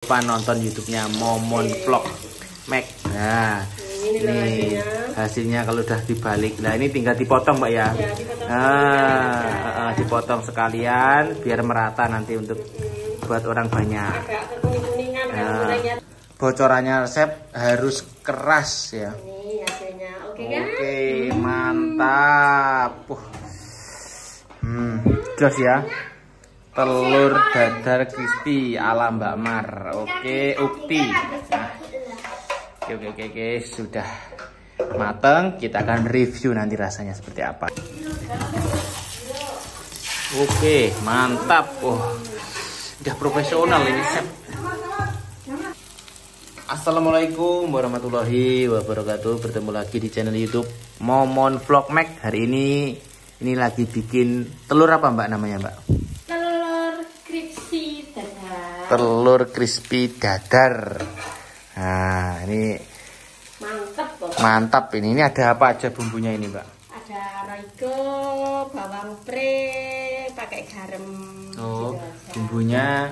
lupa nonton YouTube-nya Momon Vlog Mac. Nah, Ini ini hasilnya. hasilnya kalau udah dibalik. Nah, ini tinggal dipotong, Mbak ya. Ya, dipotong Nah, sekalian. eh, dipotong sekalian biar merata nanti untuk buat orang banyak. Nah. gorengnya. Bocorannya resep harus keras ya. Ini hasilnya. Oke kan? Oke, mantap. Uh. Hmm, jos ya. Telur dadar crispy ala Mbak Mar. Oke, ukti. Nah, Oke, oke, oke, oke, sudah mateng. Kita akan review nanti rasanya seperti apa. Oke, mantap. Oh, udah profesional ini chef. Assalamualaikum warahmatullahi wabarakatuh Bertemu lagi di channel youtube Momon Vlog Mac Hari ini Ini lagi bikin telur apa mbak namanya mbak? Telur crispy dadar. Nah ini Mantep kok. mantap ini Ini ada apa aja bumbunya ini mbak? Ada roiko, bawang pre, pakai garam. Oh gitu bumbunya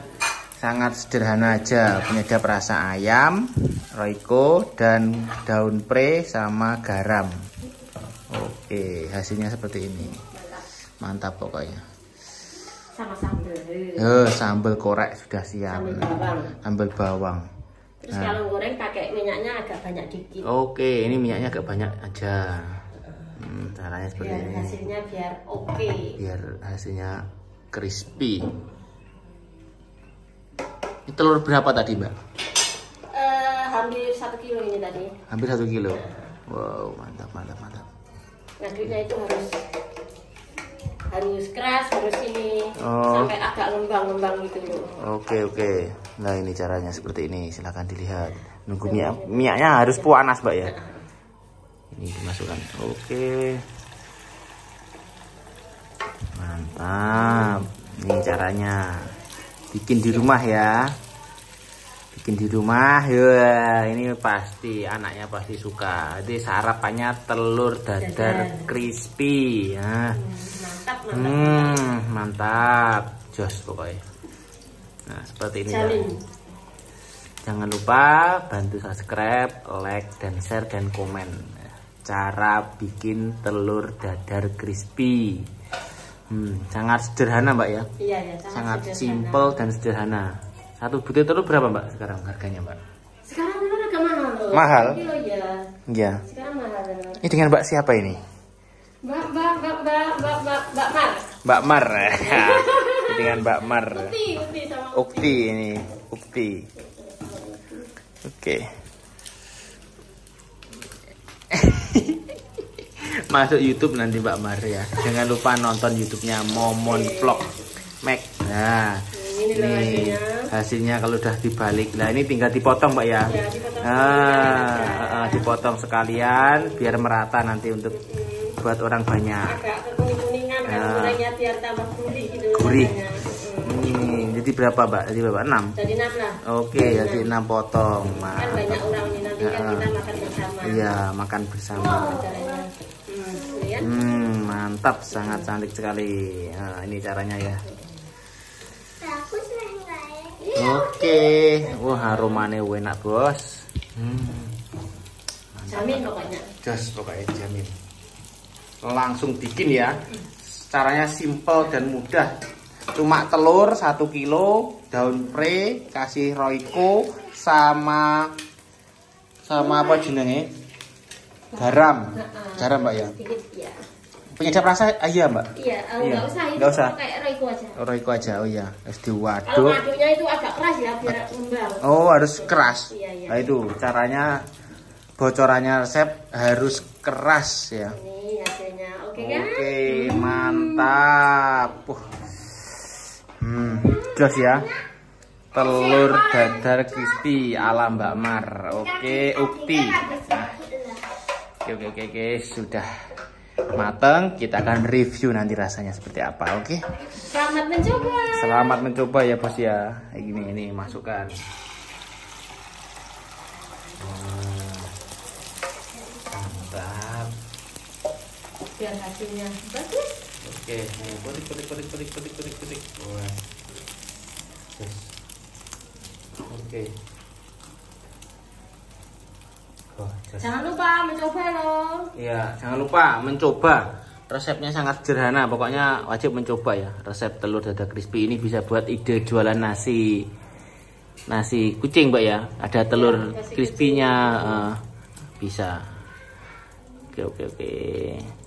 sangat sederhana aja Penyedap rasa ayam Royco dan daun pre sama garam Oke hasilnya seperti ini Mantap pokoknya Sama sambal. Oh, sambal korek sudah siap. Sambal bawang. Sambal bawang. Terus Nah. kalau goreng pakai minyaknya agak banyak dikit. Oke, ini minyaknya agak banyak aja. Hmm, caranya seperti biar ini. hasilnya biar oke. Biar hasilnya crispy. Ini telur berapa tadi, Mbak? Eh, hampir satu kilo ini tadi. Hampir satu kilo. Wow, mantap, mantap, mantap. Ngaduknya itu harus harus keras, harus ini Oh. sampai agak ngembang-ngembang gitu loh. Oke, oke. Nah, ini caranya seperti ini. Silahkan dilihat. Nunggu minyak, minyaknya harus panas, Mbak ya. Ini dimasukkan. Oke. Mantap. Ini caranya. Bikin di rumah ya. Bikin di rumah. Ya, ini pasti anaknya pasti suka. Jadi sarapannya telur dadar crispy. Mantap, mantap. Hmm, mantap. Jos pokoknya. Nah, seperti ini. Jalin. Jangan lupa bantu subscribe, like, dan share, dan komen. Cara bikin telur dadar crispy. Hmm, sangat sederhana mbak ya. Iya ya, Sangat sederhana. simple dan sederhana. Satu butir telur berapa mbak sekarang harganya mbak? Sekarang itu agak mahal loh. Mahal? Kilo ya. Iya. Sekarang mahal. benar. Ini dengan mbak siapa ini? Mbak, mbak, mbak, mbak, mbak, mbak, mbak Mar. Mbak Mar. Dengan mbak Mar. Ukti, Ukti sama Ukti ini, Ukti. Oke. Masuk YouTube nanti Mbak Maria. Jangan lupa nonton YouTube-nya Momon Vlog Mac. Nah, Ini hasilnya. hasilnya kalau udah dibalik. Nah, ini tinggal dipotong Mbak ya. Ya, dipotong Nah, sekalian. eh, dipotong sekalian biar merata nanti untuk buat orang banyak. Agak kan biar tambah gurih gitu. Mm. Ini jadi berapa Mbak? Jadi berapa? 6. Jadi enam lah. Oke, jadi 6 potong. Kan banyak orang ini nanti kan Heeh. kita makan bersama. Iya, makan bersama. Hmm, ini ya. Hmm, mantap, sangat cantik sekali. Nah, ini caranya ya. Oke, wah aromanya enak bos. Hmm, Jamin pokoknya. jos pokoknya jamin. Langsung bikin ya. Caranya simple dan mudah. Cuma telur 1 kilo, daun pre, kasih roiko, sama sama apa jenenge? Garam. Garam mbak ya. Sedikit ya. Penyedap rasa ah, iya mbak. Iya, eh, Iya, nggak usah itu nggak usah. pakai roiko aja. Roiko aja, oh iya. Harus Kalau diwaduk. ngaduknya itu agak keras ya biar ngembang. Oh harus keras. Iya, iya. Nah itu caranya bocorannya resep harus keras ya. Ini hasilnya. Oke kan? Oke mantap. Uh. Hmm, jos ya. Telur dadar crispy ala Mbak Mar. Oke, ukti. Oke, oke, oke, oke, sudah mateng. Kita akan review nanti rasanya seperti apa. Oke. Selamat mencoba. Selamat mencoba ya bos ya. Kayak gini ini masukkan. Wah, Mantap. Biar hasilnya bagus. Oke, nih kolik kolik kolik kolik kolik kolik kolik. Wah. Yes. Oke. Oh, just- Jangan lupa mencoba loh. Iya, jangan lupa mencoba. Resepnya sangat sederhana, pokoknya wajib mencoba ya. Resep telur dada crispy ini bisa buat ide jualan nasi nasi kucing, Mbak ya. Ada telur nasi crispy-nya eh, bisa. Oke, oke, oke.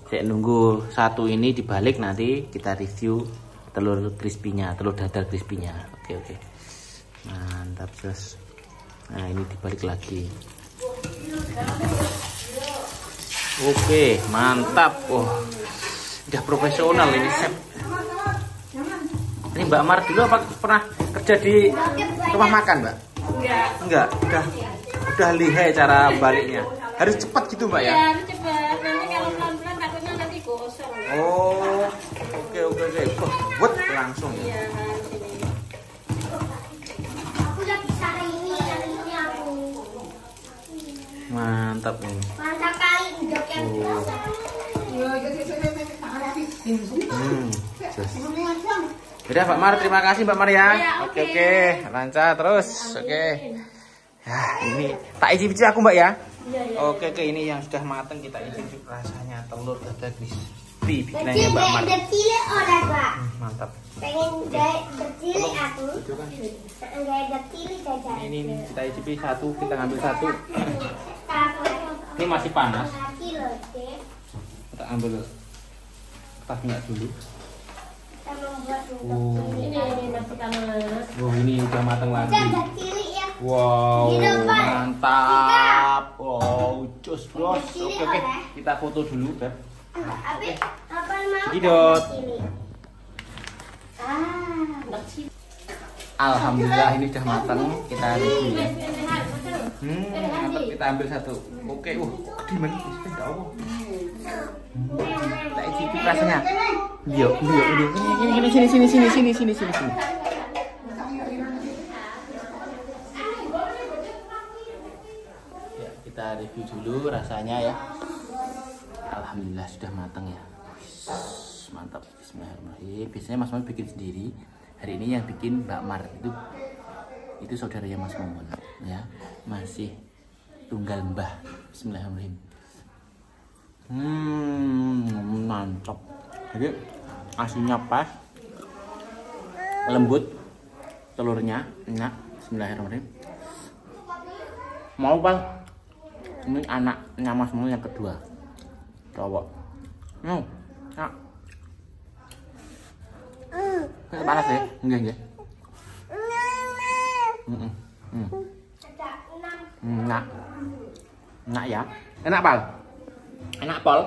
Saya nunggu satu ini dibalik nanti kita review telur crispy-nya, telur dadar crispy-nya. Oke, oke. Mantap, Jos. Nah, ini dibalik lagi. Oke, mantap. Oh, udah profesional ini chef. Ini Mbak Mar dulu apa pernah kerja di rumah makan, Mbak? Enggak. Enggak, udah udah lihai cara baliknya. Harus cepat gitu, Mbak ya. Ya, harus cepat. Nanti kalau pelan-pelan takutnya nanti gosong. Oh, oke oke oke. Buat langsung. Iya. Aku udah bisa ini, ini aku. Mantap ini. Mantap kali yang Oh. Hmm. Just. Udah Mbak Mar, terima kasih Mbak Mar ya. Iya, Oke oke. oke, lancar terus. Oke. Ya, ini tak icip-icip aku Mbak ya. Iya, iya. Oke oke, ini yang sudah matang kita icip rasanya telur dadar crispy Kecil bikinannya Mbak Mar. deh, cilik orang pak. Hmm, Mantap. Pengen gaya bercilik aku. Itu kan. Gaya bercilik aja. Ini, ini kita icipi satu, kita ngambil satu. Ini masih panas. Kita ambil kertas minyak dulu. Kita membuat Oh. untuk Ini ini masih panas. Wah, ini udah matang lagi. Bercilik ya. Wow, Pak. mantap. Wow, jos bos. Bercilik Oke oke, oleh. kita foto dulu, Beb. Apa mau? Ah. Alhamdulillah ini udah matang. Kita review ya. Ini. Hmm, mantap. Kita ambil satu. Oke, uh, gede banget. Enggak apa. Kita icipi rasanya. Iya, iya, iya. Sini, sini, sini, sini, sini, sini, sini, sini. Ya, kita review dulu rasanya ya. Alhamdulillah sudah matang ya. Wis, Mantap. Bismillahirrahmanirrahim. Biasanya Mas Momon bikin sendiri. Hari ini yang bikin Mbak Mar itu itu saudaranya Mas Momon ya. Masih tunggal Mbah. Bismillahirrahmanirrahim. Hmm, mantap. Jadi asinnya pas, lembut, telurnya enak. Bismillahirrahmanirrahim. Mau bang? Ini anaknya Mas Momon yang kedua. Cowok. Mau? Nak. Ini panas ya? Enggak, enggak. Mm -mm. Mm. Ada enam. Enak. Enak ya. Enak pal. Enak pol.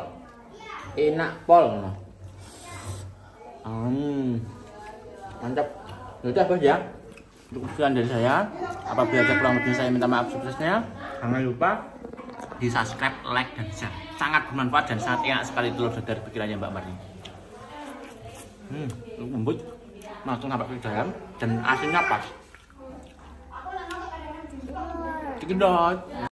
Enak pol. Hmm. Mantap. Sudah bos ya. Sekian dari saya. Apabila ada kurang lebih saya minta maaf suksesnya. Jangan lupa di subscribe, like, dan share. Sangat bermanfaat dan sangat enak sekali telur dadar pikirannya Mbak Marni. Hmm, lembut, langsung sampai ke dalam dan asinnya pas. Dong.